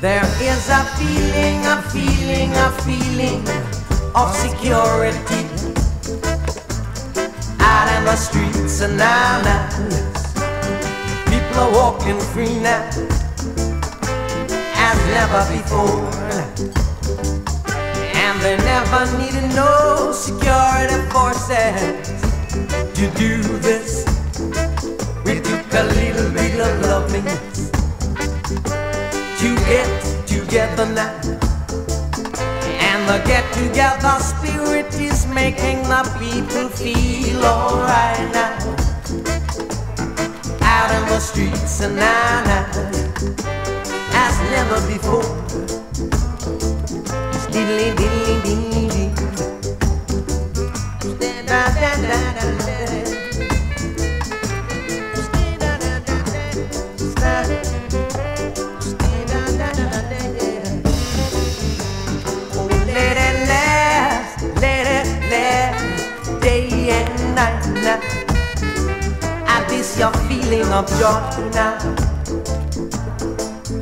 There is a feeling, a feeling, a feeling of security out in the streets and now, now people are walking free now as never before, and they never needed no security forces to do this. We took a little bit of loving to get together now. And the get together spirit is making the people feel alright now. Out in the streets and now, now as never before. Diddly diddly diddly. Your feeling of joy now.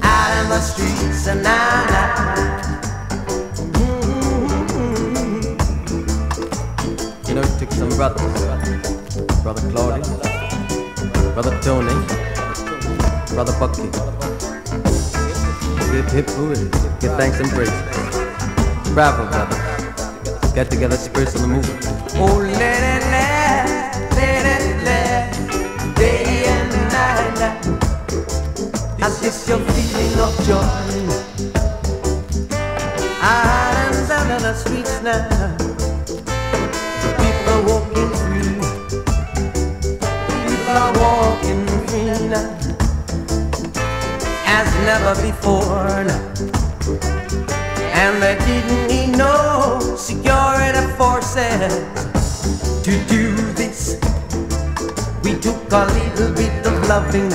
Out in the streets and now, now. You know, it took some brothers. Brother Claudie. Brother Tony. Brother Bucky. Hip hip hooray Give thanks and praise. Bravo brother. Get together spirits on the move Oh this your feeling of joy. Ah, Islands under the streets now. People are walking free. People are walking free now. As never before now. And they didn't need no security forces to do this. We took a little bit of loving,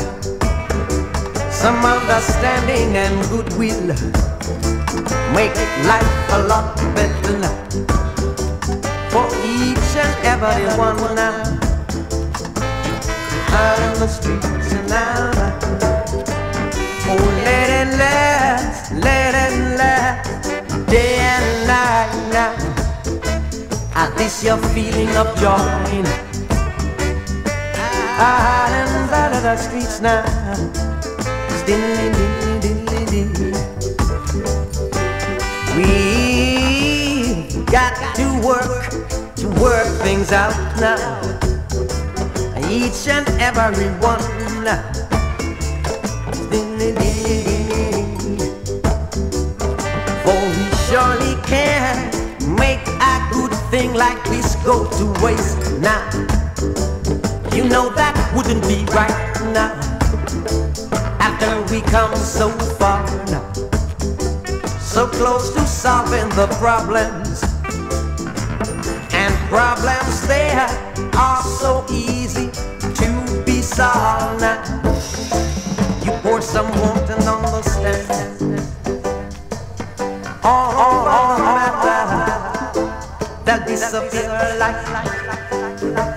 some understanding and goodwill. Make life a lot better now for each and every one now. Out in the streets and now. Oh, let it last, let it last, day and night now. At this your feeling of joy. Islands out of the streets now. We got to work to work things out now. Each and every one. For we surely can make a good thing like this go to waste now. You know that wouldn't be right now. We come so far now, so close to solving the problems, and problems there are so easy to be solved now. You pour some warmth and understand. All, all, all matter that disappear like